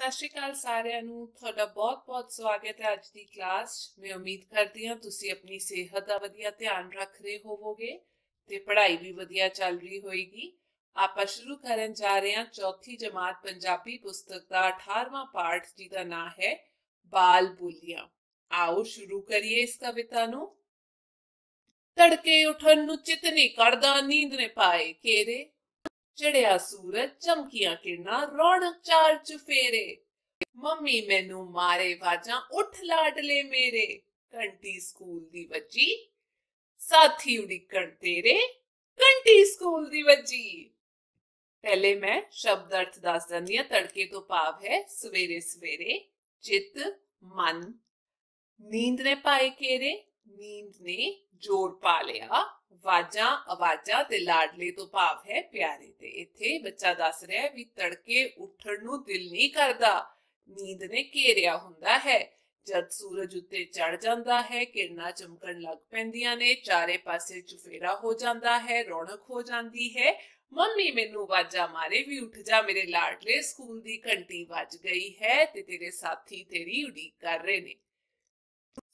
ਸਤਿ ਸ਼੍ਰੀ ਅਕਾਲ ਸਾਰਿਆਂ ਨੂੰ। ਤੁਹਾਡਾ ਬਹੁਤ-ਬਹੁਤ ਸਵਾਗਤ ਹੈ ਅੱਜ ਦੀ ਕਲਾਸ। ਮੈਂ ਉਮੀਦ ਕਰਦੀ ਹਾਂ ਤੁਸੀਂ ਆਪਣੀ ਸਿਹਤ ਦਾ ਵਧੀਆ ਧਿਆਨ ਰੱਖ ਰਹੇ ਹੋਵੋਗੇ ਤੇ ਪੜ੍ਹਾਈ ਵੀ ਵਧੀਆ ਚੱਲ ਰਹੀ ਹੋਏਗੀ। ਆਪਾਂ ਸ਼ੁਰੂ ਕਰਨ ਜਾ ਰਹੇ ਹਾਂ। ਚੌਥੀ ਜਮਾਤ ਪੰਜਾਬੀ ਪੁਸਤਕ ਦਾ 18ਵਾਂ ਪਾਠ, ਜਿਹਦਾ ਨਾਮ ਹੈ ਬਾਲ ਬੋਲੀਆਂ। ਆਓ ਸ਼ੁਰੂ ਕਰੀਏ ਇਸ ਕਵਿਤਾ ਨੂੰ। ਤੜਕੇ ਉਠਣ ਨੂੰ ਚਿਤ ਨਹੀਂ ਕਰਦਾ, ਨੀਂਦ ਨੇ ਪਾਏ ਕੇਰੇ ਚੜਿਆ ਸੂਰਜ ਚਮਕੀਆਂ ਕਿਰਨਾਂ, ਰੌਣਕ ਚਾਰ ਚੁਫੇਰੇ ਮੰਮੀ ਮੈਨੂੰ ਮਾਰੇ ਵਾਜਾਂ, ਉੱਠ ਲਾਡਲੇ ਮੇਰੇ। ਘੰਟੀ ਸਕੂਲ ਦੀ ਵੱਜੀ, ਸਾਥੀ ਉਡੀਕਣ ਤੇਰੇ। ਘੰਟੀ ਸਕੂਲ ਦੀ ਵੱਜੀ। ਪਹਿਲੇ ਮੈਂ ਸ਼ਬਦ ਅਰਥ ਦੱਸ ਦਿੰਦੀ ਹਾਂ, ਤੜਕੇ ਤੋਂ ਭਾਵ ਹੈ ਸਵੇਰੇ ਸਵੇਰੇ ਚਿੱਤ ਮਨ। ਨੀਂਦ ਨੇ ਪਾਏ ਕੇਰੇ। ਨੀਂਦ ਨੇ ਜੋੜ ਪਾ ਲਿਆ। ਵਾਜਾਂ ਆਵਾਜ਼ਾਂ ਤੇ ਲਾਡਲੇ ਤੋਂ ਭਾਵ ਹੈ ਪਿਆਰੇ ਤੇ। ਇੱਥੇ ਬੱਚਾ ਦੱਸ ਰਿਹਾ ਹੈ ਵੀ ਤੜਕੇ ਉੱਠਣ ਨੂੰ ਦਿਲ ਨਹੀਂ ਕਰਦਾ। ਨੀਂਦ ਨੇ ਘੇਰਿਆ ਹੁੰਦਾ ਹੈ। ਜਦ ਸੂਰਜ ਉੱਤੇ ਚੜ ਜਾਂਦਾ ਹੈ, ਕਿਰਨਾਂ ਚਮਕਣ ਲੱਗ ਪੈਂਦੀਆਂ ਨੇ। ਚਾਰੇ ਪਾਸੇ ਚੁਫੇਰਾ ਹੋ ਜਾਂਦਾ ਹੈ, ਰੌਣਕ ਹੋ ਜਾਂਦੀ ਹੈ। ਮੰਮੀ, ਮੈਨੂੰ ਵਾਜਾ ਮਾਰੇ ਵੀ ਉੱਠ ਜਾ। ਮੇਰੇ ਲਾਡਲੇ ਸਕੂਲ ਦੀ ਘੰਟੀ ਵੱਜ ਗਈ ਹੈ ਤੇ ਤੇਰੇ ਸਾਥੀ ਤੇਰੀ ਉਡੀਕ ਕਰ ਰਹੇ ਨੇ।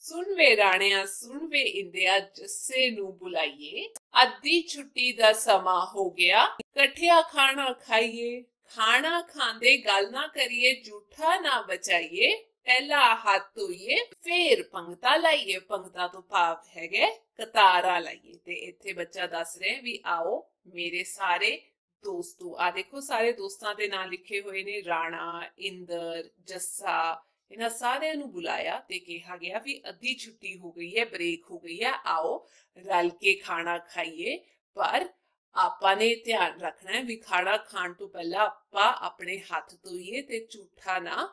ਸੁਣ ਵੇ ਰਾਣਿਆ ਸੁਣ ਵੇ ਇੰਦਿਆ, ਜੱਸੇ ਨੂੰ ਬੁਲਾਈਏ। ਅੱਧੀ ਛੁੱਟੀ ਦਾ ਸਮਾਂ ਹੋ ਗਿਆ। ਇਕੱਠਿਆ ਖਾਣਾ ਖਾਈਏ। ਖਾਣਾ ਖਾਂਦੇ ਗੱਲ ਨਾ ਕਰੀਏ ਝੂਠਾ ਨਾ ਬਚਾਈਏ। ਪਹਿਲਾ ਹੱਥ ਧੋਈਏ, ਫੇਰ ਪੰਗਤਾ ਲਾਈਏ। ਪੰਗਤਾ ਤੋਂ ਭਾਵ ਹੈਗੇ ਕਤਾਰਾ ਲਾਈਏ। ਤੇ ਇੱਥੇ ਬੱਚਾ ਦੱਸ ਰਿਹਾ ਵੀ ਆਓ, ਮੇਰੇ ਸਾਰੇ ਦੋਸਤੋ ਆ ਦੇਖੋ, ਸਾਰੇ ਦੋਸਤਾਂ ਦੇ ਨਾਂ ਲਿਖੇ ਹੋਏ ਨੇ। ਰਾਣਾ, ਇੰਦਰ, ਜੱਸਾ ਇਹਨਾਂ ਸਾਰਿਆਂ ਨੂੰ ਬੁਲਾਇਆ ਤੇ ਕਿਹਾ ਗਿਆ ਵੀ ਅੱਧੀ ਛੁੱਟੀ ਹੋ ਗਈ ਹੈ ਬ੍ਰੇਕ ਹੋ ਗਈ ਹੈ, ਆਓ ਰਲ ਕੇ ਖਾਣਾ ਖਾਈਏ। ਪਰ ਆਪਾਂ ਨੇ ਧਿਆਨ ਰੱਖਣਾ ਹੈ ਵੀ ਖਾਣਾ ਖਾਣ ਤੋਂ ਪਹਿਲਾਂ ਆਪਾਂ ਆਪਣੇ ਹੱਥ ਧੋਈਏ ਤੇ ਝੂਠਾ ਨਾ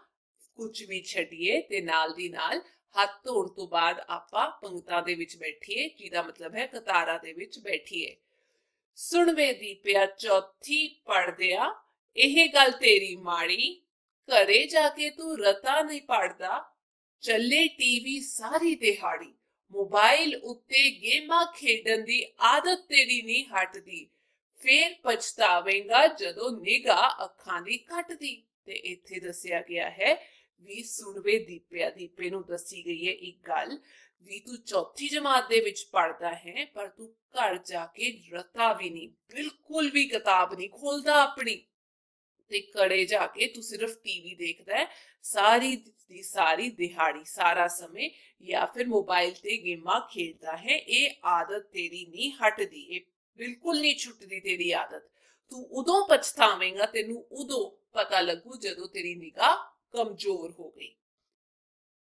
ਕੁਝ ਵੀ ਛੱਡੀਏ ਤੇ ਨਾਲ ਦੀ ਨਾਲ ਹੱਥ ਧੋਣ ਤੋਂ ਬਾਅਦ ਆਪਾਂ ਪੰਗਤਾਂ ਦੇ ਵਿੱਚ ਬੈਠੀਏ, ਜਿਹਦਾ ਮਤਲਬ ਹੈ ਕਤਾਰਾਂ ਦੇ ਵਿੱਚ ਬੈਠੀਏ। ਸੁਣਵੇ ਦੀਪਿਆ, ਚੌਥੀ ਪੜਦਿਆ ਇਹ ਗੱਲ ਤੇਰੀ ਮਾੜੀ ਘਰੇ ਜਾ ਕੇ ਤੂੰ ਰਤਾ ਨਹੀਂ ਪੜਦਾ। ਚੱਲੇ ਟੀਵੀ ਸਾਰੀ ਦਿਹਾੜੀ। ਮੋਬਾਈਲ ਉੱਤੇ ਗੇਮਾਂ ਖੇਡਣ ਦੀ ਆਦਤ ਤੇਰੀ ਨਹੀਂ ਹਟਦੀ। ਫੇਰ ਪਛਤਾਵੇਂਗਾ ਜਦੋਂ ਨਿਗਾਹ ਅੱਖਾਂ ਦੀ ਘਟਦੀ ਤੇ ਇੱਥੇ ਦੱਸਿਆ ਗਿਆ ਹੈ, ਵੀ ਸੁਣਵੇ ਦੀਪਿਆ, ਦੀਪੇ ਨੂੰ ਦੱਸੀ ਗਈ ਹੈ ਇੱਕ ਗੱਲ, ਵੀ ਤੂੰ ਚੌਥੀ ਜਮਾਤ ਦੇ ਵਿੱਚ ਪੜਦਾ ਹੈ, ਪਰ ਤੂੰ ਘਰ ਜਾ ਕੇ ਰਤਾ ਵੀ ਨਹੀਂ, ਬਿਲਕੁਲ ਵੀ ਕਿਤਾਬ ਨਹੀਂ ਖੋਲਦਾ ਆਪਣੀ। ਤੇ ਕੜੇ ਜਾ ਕੇ ਤੂੰ ਸਿਰਫ ਟੀਵੀ ਦੇਖਦਾ ਹੈ, ਸਾਰੀ ਦੀ ਸਾਰੀ ਦਿਹਾੜੀ, ਸਾਰਾ ਸਮੇਂ ਜਾਂ ਫਿਰ ਮੋਬਾਈਲ ਤੇ ਗੇਮਾਂ ਖੇਡਦਾ ਹੈ, ਇਹ ਆਦਤ ਤੇਰੀ ਨਹੀਂ ਹਟਦੀ, ਇਹ ਬਿਲਕੁਲ ਨਹੀਂ ਛੁੱਟਦੀ ਤੇਰੀ ਆਦਤ। ਤੂੰ ਉਦੋਂ ਪਛਤਾਵੇਂਗਾ, ਤੈਨੂੰ ਉਦੋਂ ਪਤਾ ਲੱਗੂ ਜਦੋਂ ਤੇਰੀ ਨਿਗਾਹ ਕਮਜ਼ੋਰ ਹੋ ਗਈ।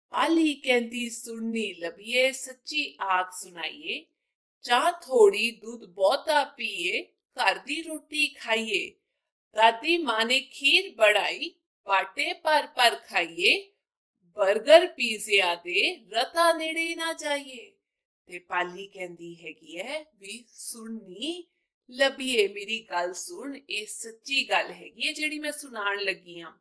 ਪਾਲੀ ਕਹਿੰਦੀ, ਸੁਣਨੀ ਲਬੀਏ ਸੱਚੀ ਆਖ ਸੁਣਾਈਏ, ਚਾਹ ਥੋੜੀ ਦੁੱਧ ਬਹੁਤਾ ਪੀਏ, ਘਰ ਦੀ ਰੋਟੀ ਖਾਈਏ ਦਾਦੀ ਮਾਂ ਨੇ ਖੀਰ ਬੜਾਈ ਪਾਟੇ ਪਰ ਪਰ ਖਾਈਏ 버ਗਰ ਪੀਜ਼ਿਆ ਦੇ ਰਤਾ ਨੇੜੇ ਨਾ ਜਾਈਏ ਤੇ ਪਾਲੀ ਕਹਿੰਦੀ ਹੈਗੀ ਹੈ ਵੀ ਸੁਣਨੀ ਲੱਭੀਏ ਮੇਰੀ ਗੱਲ ਸੁਣ ਇਹ ਸੱਚੀ ਗੱਲ ਹੈਗੀ ਹੈ ਜਿਹੜੀ ਮੈਂ ਸੁਣਾਉਣ ਲੱਗੀ ਆ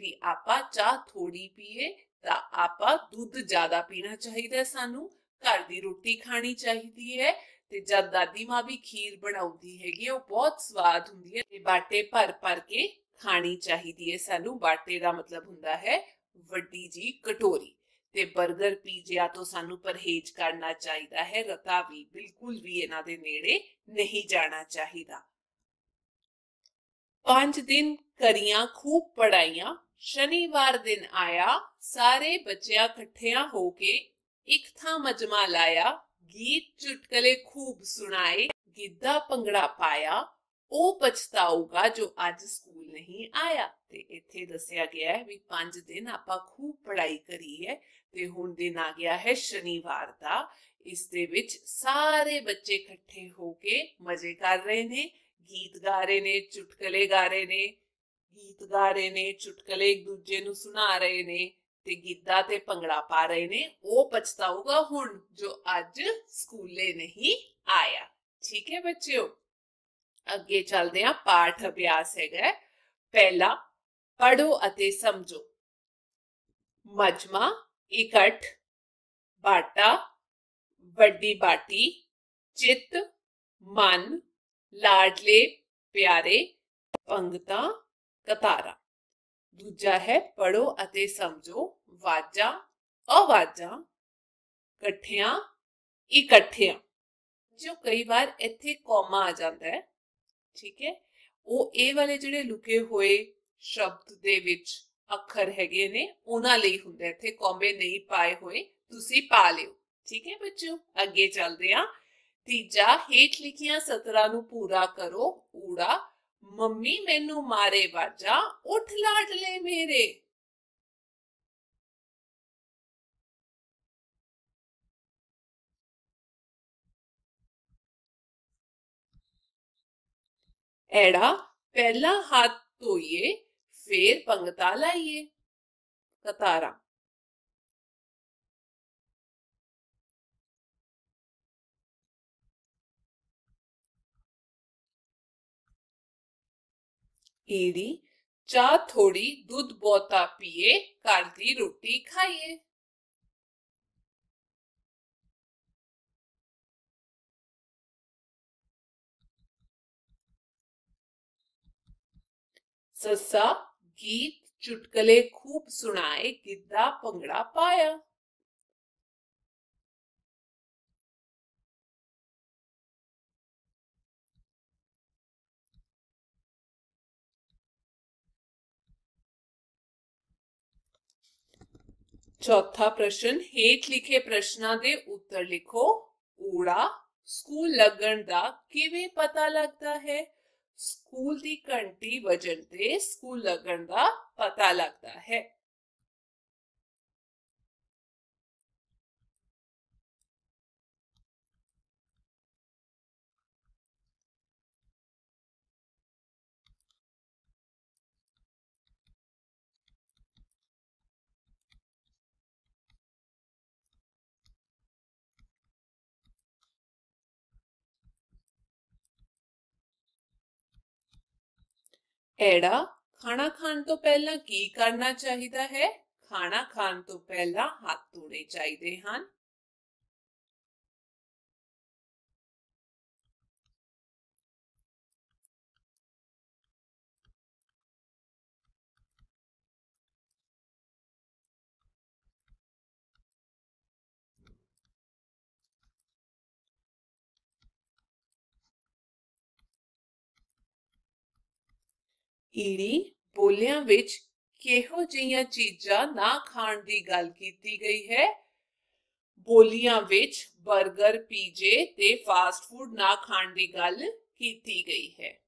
ਵੀ ਆਪਾਂ ਚਾਹ ਥੋੜੀ ਪੀਏ ਤਾਂ ਆਪਾ ਦੁੱਧ ਜ਼ਿਆਦਾ ਪੀਣਾ ਚਾਹੀਦਾ ਸਾਨੂੰ ਘਰ ਦੀ ਰੋਟੀ ਖਾਣੀ ਚਾਹੀਦੀ ਹੈ ਤੇ ਜਦ ਦਾਦੀ ਮਾਂ ਵੀ ਖੀਰ ਬਣਾਉਂਦੀ ਹੈਗੀ, ਉਹ ਬਹੁਤ ਸਵਾਦ ਹੁੰਦੀ ਹੈ ਤੇ ਬਾਟੇ ਭਰ ਭਰ ਕੇ ਖਾਣੀ ਚਾਹੀਦੀ ਹੈ। ਸਾਨੂੰ ਬਾਟੇ ਦਾ ਮਤਲਬ ਹੁੰਦਾ ਹੈ ਵੱਡੀ ਜੀ ਕਟੋਰੀ ਤੇ 버ਗਰ ਪੀਜ਼ਾ ਤੋਂ ਸਾਨੂੰ ਪਰਹੇਜ਼ ਕਰਨਾ ਚਾਹੀਦਾ ਹੈ। ਰਤਾ ਵੀ ਬਿਲਕੁਲ ਵੀ ਇਹਨਾਂ ਦੇ ਨੇੜੇ ਨਹੀਂ ਜਾਣਾ ਚਾਹੀਦਾ। ਪੰਜ ਦਿਨ ਕਰੀਆਂ, ਖੂਬ ਪੜਾਈਆਂ ਸ਼ਨੀਵਾਰ ਦਿਨ ਆਇਆ, ਸਾਰੇ ਬੱਚਿਆਂ ਇਕੱਠਿਆਂ ਹੋ ਕੇ ਇੱਕ ਥਾਂ ਮਜਮਾ ਲਾਇਆ। ਗੀਤ ਚੁਟਕਲੇ ਖੂਬ ਸੁਣਾਏ ਗਿੱਧਾ ਪੰਗੜਾ ਪਾਇਆ ਉਹ ਪਛਤਾਊਗਾ ਜੋ ਅੱਜ ਸਕੂਲ ਨਹੀਂ ਆਇਆ ਤੇ ਇੱਥੇ ਦੱਸਿਆ ਗਿਆ ਹੈ ਵੀ 5 ਦਿਨ ਆਪਾਂ ਖੂਬ ਪੜ੍ਹਾਈ ਕਰੀ ਹੈ ਤੇ ਹੁਣ ਦਿਨ ਆ ਗਿਆ ਹੈ ਸ਼ਨੀਵਾਰ ਦਾ ਇਸ ਦੇ ਵਿੱਚ ਸਾਰੇ ਬੱਚੇ ਇਕੱਠੇ ਹੋ ਕੇ ਮਜ਼ੇ ਕਰ ਰਹੇ ਨੇ ਗੀਤ ਗਾ ਰਹੇ ਨੇ ਚੁਟਕਲੇ ਗਾ ਰਹੇ ਨੇ ਗੀਤ ਗਾ ਰਹੇ ਨੇ ਚੁਟਕਲੇ ਇੱਕ ਦੂਜੇ ਨੂੰ ਸੁਣਾ ਰਹੇ ਨੇ ਤੇ ਗਿੱਧਾ ਤੇ ਭੰਗੜਾ ਪਾ ਰਹੇ ਨੇ, ਉਹ ਪਛਤਾਊਗਾ ਹੁਣ ਜੋ ਅੱਜ ਸਕੂਲੇ ਨਹੀਂ ਆਇਆ। ਠੀਕ ਹੈ ਬੱਚਿਓ? ਅੱਗੇ ਚੱਲਦੇ ਹਾਂ, ਪਾਠ ਅਭਿਆਸ ਹੈਗਾ ਪਹਿਲਾ ਪੜੋ ਅਤੇ ਸਮਝੋ। ਮਜਮਾ, ਇਕੱਠ, ਬਾਟਾ, ਵੱਡੀ ਬਾਟੀ, ਚਿੱਤ, ਮਨ, ਲਾਡਲੇ, ਪਿਆਰੇ, ਪੰਗਤਾ, ਕਤਾਰਾ। ਦੂਜਾ ਹੈ ਪੜੋ ਅਤੇ ਸਮਝੋ ਵਾਜਾਂ, ਅਵਾਜਾਂ, ਇਕੱਠਿਆਂ ਇਕੱਠਿਆਂ। ਜੋ ਕਈ ਵਾਰ ਇੱਥੇ ਕੋਮਾ ਆ ਜਾਂਦਾ ਹੈ, ਠੀਕ ਹੈ? ਉਹ ਇਹ ਵਾਲੇ ਜਿਹੜੇ ਲੁਕੇ ਹੋਏ ਸ਼ਬਦ ਦੇ ਵਿੱਚ ਅੱਖਰ ਹੈਗੇ ਨੇ, ਉਹਨਾਂ ਲਈ ਹੁੰਦਾ ਇੱਥੇ ਕੋਮੇ ਨਹੀਂ ਪਾਏ ਹੋਏ, ਤੁਸੀਂ ਪਾ ਲਿਓ। ਠੀਕ ਹੈ ਬੱਚਿਓ? ਅੱਗੇ ਚੱਲਦੇ ਹਾਂ। ਤੀਜਾ, ਹੇਠ ਲਿਖੀਆਂ ਸਤਰਾਂ ਨੂੰ ਪੂਰਾ ਕਰੋ, ਊੜਾ। ਮੰਮੀ ਮੈਨੂੰ ਮਾਰੇ ਵਾਜਾ, ਉੱਠ ਲਾਡਲੇ ਮੇਰੇ। ਐੜਾ, ਪਹਿਲਾ ਹੱਥ ਧੋਈਏ, ਫੇਰ ਪੰਗਤਾ ਲਾਈਏ। ਕਤਾਰਾਂ। ਈੜੀ, ਚਾਹ ਥੋੜੀ ਦੁੱਧ ਬਹੁਤਾ ਪੀਏ, ਘਰ ਦੀ ਰੋਟੀ ਖਾਈਏ। ਸੱਸਾ, ਗੀਤ ਚੁਟਕਲੇ ਖੂਬ ਸੁਣਾਏ, ਗਿੱਧਾ ਭੰਗੜਾ ਪਾਇਆ। ਚੌਥਾ ਪ੍ਰਸ਼ਨ ਹੇਠ ਲਿਖੇ ਪ੍ਰਸ਼ਨਾਂ ਦੇ ਉੱਤਰ ਲਿਖੋ ਊੜਾ ਸਕੂਲ ਲੱਗਣ ਦਾ ਕਿਵੇਂ ਪਤਾ ਲੱਗਦਾ ਹੈ ਸਕੂਲ ਦੀ ਘੰਟੀ ਵਜਣ ਤੇ ਸਕੂਲ ਲੱਗਣ ਦਾ ਪਤਾ ਲੱਗਦਾ ਹੈ ਐੜਾ ਖਾਣਾ ਖਾਣ ਤੋਂ ਪਹਿਲਾਂ ਕੀ ਕਰਨਾ ਚਾਹੀਦਾ ਹੈ? ਖਾਣਾ ਖਾਣ ਤੋਂ ਪਹਿਲਾਂ ਹੱਥ ਧੋਣੇ ਚਾਹੀਦੇ ਹਨ। ਈੜੀ ਬੋਲਿਆਂ ਵਿੱਚ ਕਿਹੋ ਜਿਹੀਆਂ ਚੀਜ਼ਾਂ ਨਾ ਖਾਣ ਦੀ ਗੱਲ ਕੀਤੀ ਗਈ ਹੈ? ਬੋਲੀਆਂ ਵਿੱਚ 버ਗਰ ਪੀਜੇ ਤੇ ਫਾਸਟ ਫੂਡ ਨਾ ਖਾਣ ਦੀ ਗੱਲ ਕੀਤੀ ਗਈ ਹੈ।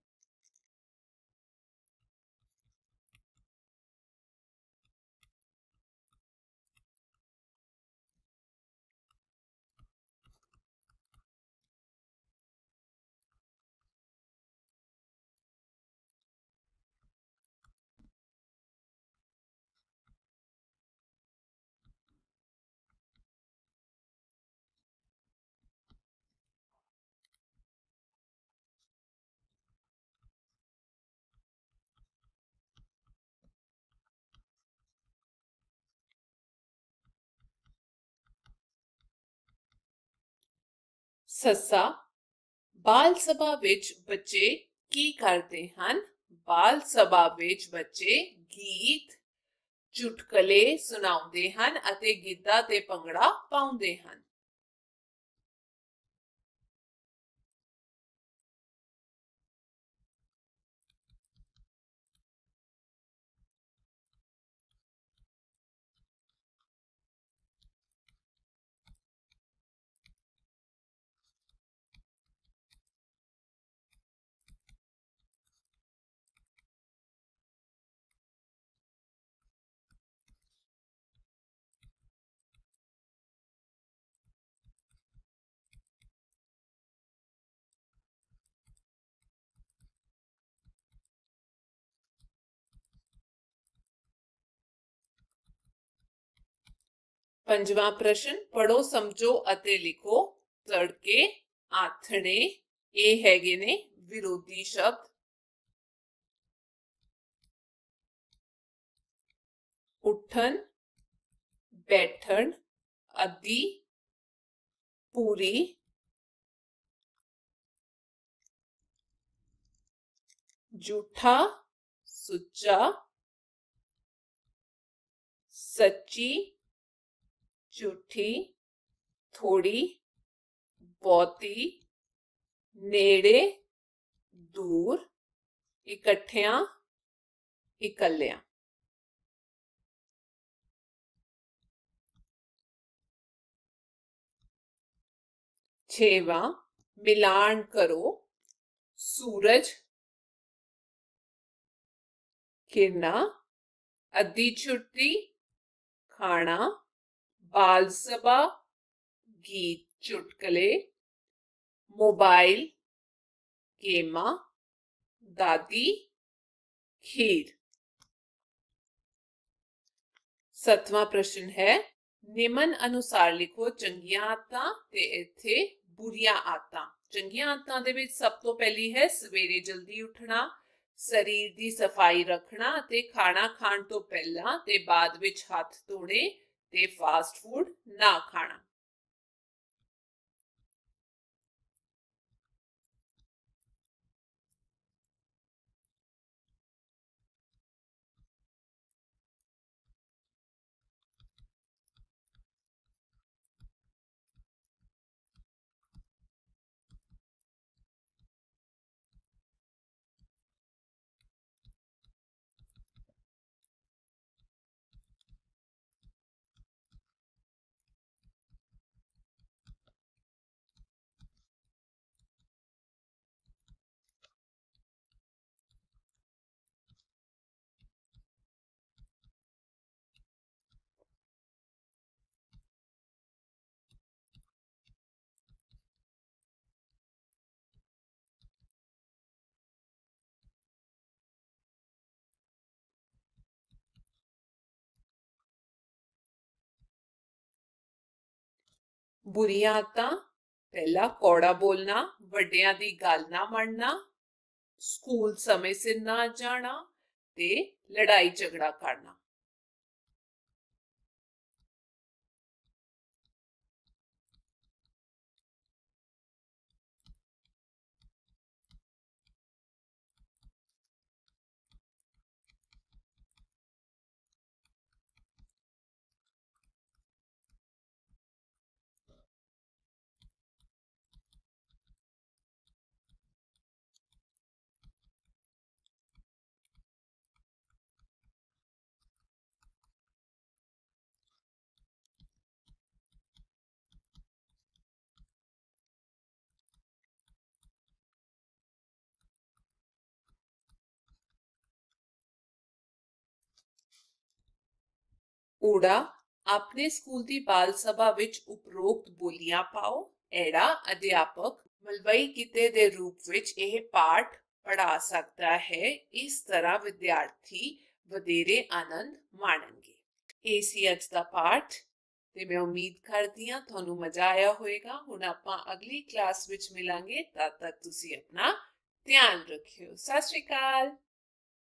ਸੱਸਾ, ਬਾਲ ਸਭਾ ਵਿੱਚ ਬੱਚੇ ਕੀ ਕਰਦੇ ਹਨ? ਬਾਲ ਸਭਾ ਵਿੱਚ ਬੱਚੇ ਗੀਤ, ਚੁਟਕਲੇ ਸੁਣਾਉਂਦੇ ਹਨ ਅਤੇ ਗਿੱਧਾ ਤੇ ਭੰਗੜਾ ਪਾਉਂਦੇ ਹਨ। ਪੰਜਵਾਂ ਪ੍ਰਸ਼ਨ ਪੜੋ ਸਮਝੋ ਅਤੇ ਲਿਖੋ ਤੜਕੇ ਆਥਣੇ ਇਹ ਹੈਗੇ ਨੇ ਵਿਰੋਧੀ ਸ਼ਬਦ ਉੱਠਣ ਬੈਠਣ ਅੱਧੀ ਪੂਰੀ ਝੂਠਾ ਸੁੱਚਾ ਸੱਚੀ ਝੂਠੀ ਥੋੜੀ ਬਹੁਤੀ ਨੇੜੇ ਦੂਰ ਇਕੱਠਿਆਂ ਇਕੱਲਿਆਂ ਛੇਵਾਂ ਮਿਲਾਨ ਕਰੋ ਸੂਰਜ ਕਿਰਨਾ ਅੱਧੀ ਛੁੱਟੀ ਖਾਣਾ ਬਾਲ ਸਭਾ ਗੀਤ ਚੁਟਕਲੇ ਮੋਬਾਈਲ ਗੇਮਾਂ ਦਾਦੀ ਸਤਵਾਂ ਪ੍ਰਸ਼ਨ ਹੈ ਨਿਮਨ ਅਨੁਸਾਰ ਲਿਖੋ ਚੰਗੀਆਂ ਆਦਤਾਂ ਤੇ ਇੱਥੇ ਬੁਰੀਆਂ ਆਦਤਾਂ ਚੰਗੀਆਂ ਆਦਤਾਂ ਦੇ ਵਿੱਚ ਸਭ ਤੋਂ ਪਹਿਲੀ ਹੈ ਸਵੇਰੇ ਜਲਦੀ ਉੱਠਣਾ ਸਰੀਰ ਦੀ ਸਫ਼ਾਈ ਰੱਖਣਾ ਤੇ ਖਾਣਾ ਖਾਣ ਤੋਂ ਪਹਿਲਾਂ ਤੇ ਬਾਅਦ ਵਿੱਚ ਹੱਥ ਧੋਣੇ ਤੇ ਫਾਸਟ ਫੂਡ ਨਾ ਖਾਣਾ। ਬੁਰੀਆਂ ਆਦਤਾਂ, ਪਹਿਲਾ ਕੌੜਾ ਬੋਲਣਾ, ਵੱਡਿਆਂ ਦੀ ਗੱਲ ਨਾ ਮੰਨਣਾ, ਸਕੂਲ ਸਮੇਂ ਸਿਰ ਨਾ ਜਾਣਾ ਤੇ ਲੜਾਈ ਝਗੜਾ ਕਰਨਾ। ਊੜਾ ਆਪਣੇ ਸਕੂਲ ਦੀ ਬਾਲ ਸਭਾ ਵਿੱਚ ਉਪਰੋਕਤ ਬੋਲੀਆਂ ਪਾਓ। ਐੜਾ ਅਧਿਆਪਕ ਮਲਵਈ ਕਿਤੇ ਦੇ ਰੂਪ ਵਿੱਚ ਇਹ ਪਾਠ ਪੜਾ ਸਕਦਾ ਹੈ। ਇਸ ਤਰ੍ਹਾਂ ਵਿਦਿਆਰਥੀ ਵਧੇਰੇ ਆਨੰਦ ਮਾਣਨਗੇ। ਇਹ ਸੀ ਅੱਜ ਦਾ ਪਾਠ ਤੇ ਮੈਂ ਉਮੀਦ ਕਰਦੀ ਹਾਂ ਤੁਹਾਨੂੰ ਮਜ਼ਾ ਆਇਆ ਹੋਵੇਗਾ। ਹੁਣ ਆਪਾਂ ਅਗਲੀ ਕਲਾਸ ਵਿੱਚ ਮਿਲਾਂਗੇ। ਤਦ ਤੱਕ ਤੁਸੀਂ ਆਪਣਾ ਧਿਆਨ ਰੱਖਿਓ। ਸਤਿ ਸ਼੍ਰੀ ਅਕਾਲ।